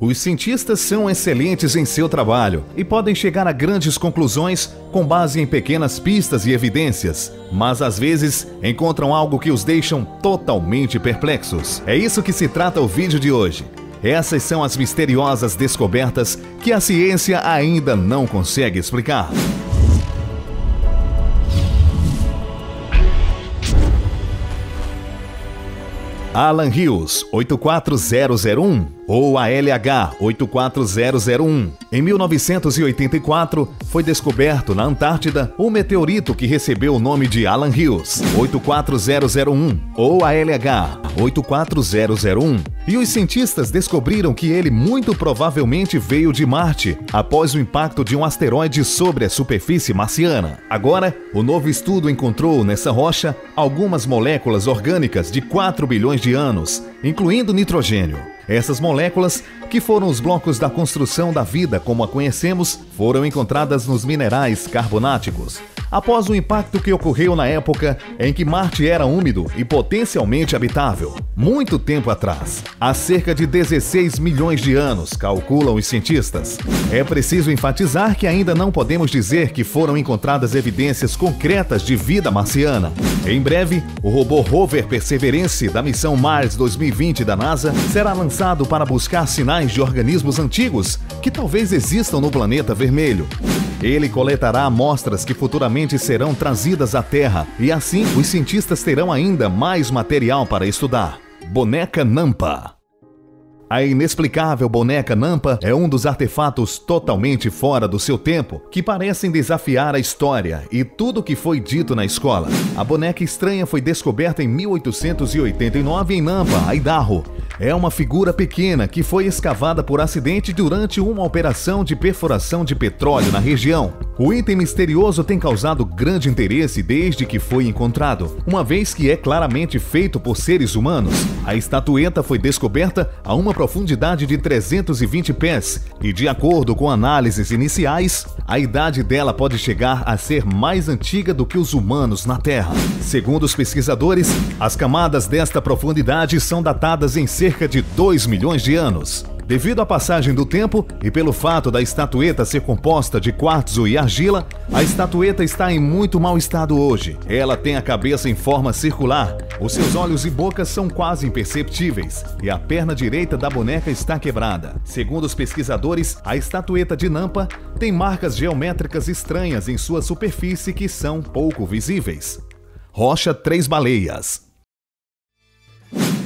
Os cientistas são excelentes em seu trabalho e podem chegar a grandes conclusões com base em pequenas pistas e evidências, mas às vezes encontram algo que os deixam totalmente perplexos. É isso que se trata o vídeo de hoje. Essas são as misteriosas descobertas que a ciência ainda não consegue explicar. Alan Hills, 84001 ou a LH 84001. Em 1984, foi descoberto na Antártida um meteorito que recebeu o nome de Alan Hills 84001 ou a LH 84001. E os cientistas descobriram que ele muito provavelmente veio de Marte após o impacto de um asteroide sobre a superfície marciana. Agora, o novo estudo encontrou nessa rocha algumas moléculas orgânicas de 4 bilhões de anos, incluindo nitrogênio. Essas moléculas, que foram os blocos da construção da vida como a conhecemos, foram encontradas nos minerais carbonáticos, após o impacto que ocorreu na época em que Marte era úmido e potencialmente habitável, muito tempo atrás, há cerca de 16 milhões de anos, calculam os cientistas. É preciso enfatizar que ainda não podemos dizer que foram encontradas evidências concretas de vida marciana. Em breve, o robô rover Perseverance da missão Mars 2020 da NASA será lançado para buscar sinais de organismos antigos que talvez existam no planeta vermelho. Ele coletará amostras que futuramente serão trazidas à Terra e assim os cientistas terão ainda mais material para estudar. Boneca Nampa a inexplicável boneca Nampa é um dos artefatos totalmente fora do seu tempo que parecem desafiar a história e tudo o que foi dito na escola. A boneca estranha foi descoberta em 1889 em Nampa, Idaho. É uma figura pequena que foi escavada por acidente durante uma operação de perfuração de petróleo na região. O item misterioso tem causado grande interesse desde que foi encontrado, uma vez que é claramente feito por seres humanos. A estatueta foi descoberta a uma profundidade de 320 pés e, de acordo com análises iniciais, a idade dela pode chegar a ser mais antiga do que os humanos na Terra. Segundo os pesquisadores, as camadas desta profundidade são datadas em cerca de 2 milhões de anos. Devido à passagem do tempo e pelo fato da estatueta ser composta de quartzo e argila, a estatueta está em muito mau estado hoje. Ela tem a cabeça em forma circular, os seus olhos e boca são quase imperceptíveis e a perna direita da boneca está quebrada. Segundo os pesquisadores, a estatueta de Nampa tem marcas geométricas estranhas em sua superfície que são pouco visíveis. Rocha Três Baleias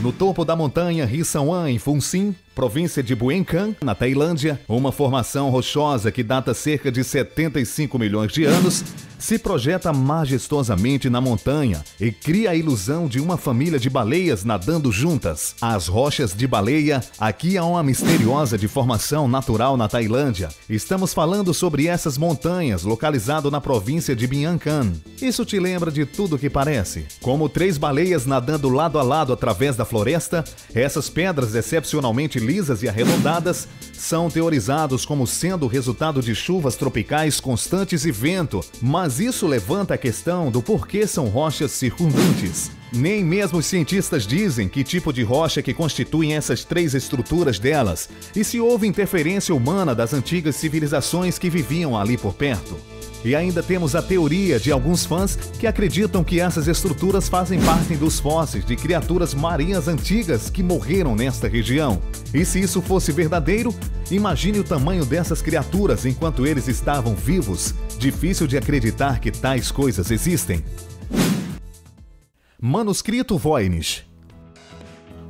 no topo da montanha Rissawan, em Funsin, província de Buenkan, na Tailândia, uma formação rochosa que data cerca de 75 milhões de anos, se projeta majestosamente na montanha e cria a ilusão de uma família de baleias nadando juntas. As rochas de baleia, aqui há uma misteriosa de formação natural na Tailândia. Estamos falando sobre essas montanhas localizado na província de Biancan. Isso te lembra de tudo que parece? Como três baleias nadando lado a lado através da floresta, essas pedras excepcionalmente lisas e arredondadas são teorizados como sendo o resultado de chuvas tropicais constantes e vento, mas isso levanta a questão do porquê são rochas circundantes. Nem mesmo os cientistas dizem que tipo de rocha que constituem essas três estruturas delas e se houve interferência humana das antigas civilizações que viviam ali por perto. E ainda temos a teoria de alguns fãs que acreditam que essas estruturas fazem parte dos fósseis de criaturas marinhas antigas que morreram nesta região. E se isso fosse verdadeiro, imagine o tamanho dessas criaturas enquanto eles estavam vivos. Difícil de acreditar que tais coisas existem. Manuscrito Voynich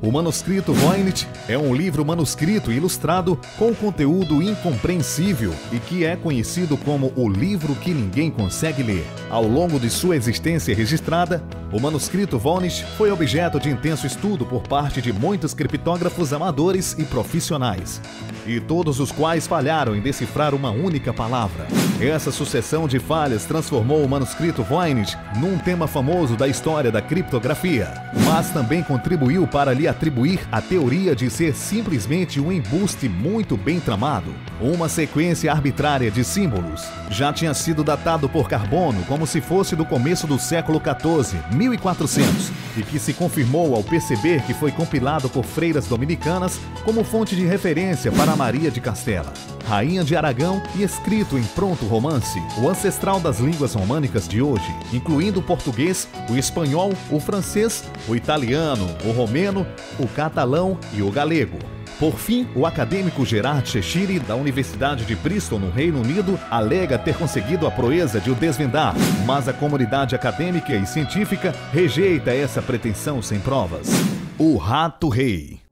o manuscrito Voynich é um livro manuscrito ilustrado com conteúdo incompreensível e que é conhecido como o livro que ninguém consegue ler. Ao longo de sua existência registrada, o manuscrito Voynich foi objeto de intenso estudo por parte de muitos criptógrafos amadores e profissionais, e todos os quais falharam em decifrar uma única palavra. Essa sucessão de falhas transformou o manuscrito Voynich num tema famoso da história da criptografia, mas também contribuiu para lhe atribuir a teoria de ser simplesmente um embuste muito bem tramado, uma sequência arbitrária de símbolos. Já tinha sido datado por carbono como se fosse do começo do século XIV, 1400 e que se confirmou ao perceber que foi compilado por freiras dominicanas como fonte de referência para Maria de Castela, rainha de Aragão e escrito em pronto romance, o ancestral das línguas românicas de hoje, incluindo o português, o espanhol, o francês, o italiano, o romeno, o catalão e o galego. Por fim, o acadêmico Gerard Cheshire, da Universidade de Bristol, no Reino Unido, alega ter conseguido a proeza de o desvendar, mas a comunidade acadêmica e científica rejeita essa pretensão sem provas. O Rato Rei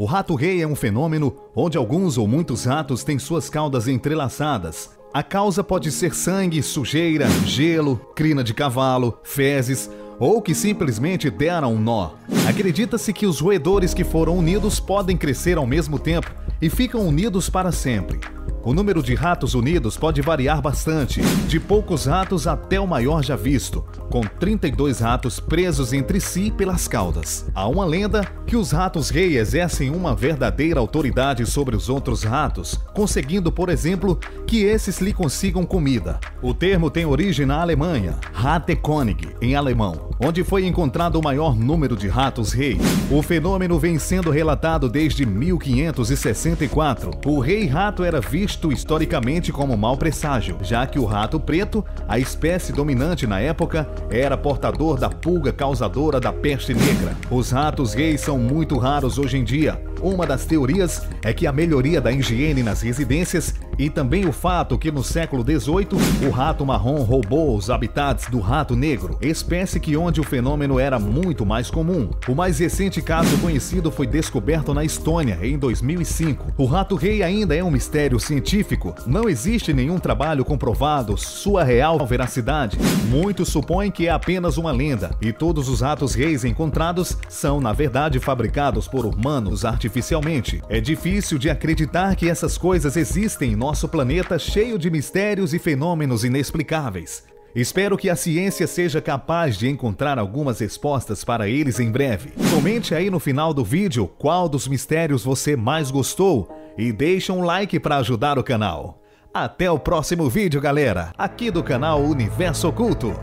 o rato-rei é um fenômeno onde alguns ou muitos ratos têm suas caudas entrelaçadas. A causa pode ser sangue, sujeira, gelo, crina de cavalo, fezes ou que simplesmente deram um nó. Acredita-se que os roedores que foram unidos podem crescer ao mesmo tempo e ficam unidos para sempre. O número de ratos unidos pode variar bastante, de poucos ratos até o maior já visto, com 32 ratos presos entre si pelas caudas. Há uma lenda que os ratos rei exercem uma verdadeira autoridade sobre os outros ratos, conseguindo, por exemplo, que esses lhe consigam comida. O termo tem origem na Alemanha, Rattekönig, em alemão, onde foi encontrado o maior número de ratos rei. O fenômeno vem sendo relatado desde 1564. O rei rato era visto visto historicamente como mau presságio, já que o rato preto, a espécie dominante na época, era portador da pulga causadora da peste negra. Os ratos gays são muito raros hoje em dia. Uma das teorias é que a melhoria da higiene nas residências e também o fato que no século XVIII o rato marrom roubou os habitats do rato negro, espécie que onde o fenômeno era muito mais comum. O mais recente caso conhecido foi descoberto na Estônia em 2005. O rato rei ainda é um mistério científico. Não existe nenhum trabalho comprovado sua real veracidade. Muitos supõem que é apenas uma lenda e todos os ratos reis encontrados são na verdade fabricados por humanos artificialmente. É difícil de acreditar que essas coisas existem em nosso planeta cheio de mistérios e fenômenos inexplicáveis. Espero que a ciência seja capaz de encontrar algumas respostas para eles em breve. Comente aí no final do vídeo qual dos mistérios você mais gostou e deixe um like para ajudar o canal. Até o próximo vídeo, galera, aqui do canal Universo Oculto.